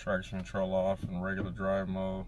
traction control off and regular drive mode.